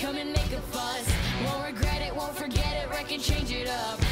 come and make a fuss. Won't regret it, won't forget it, record change it up.